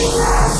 Música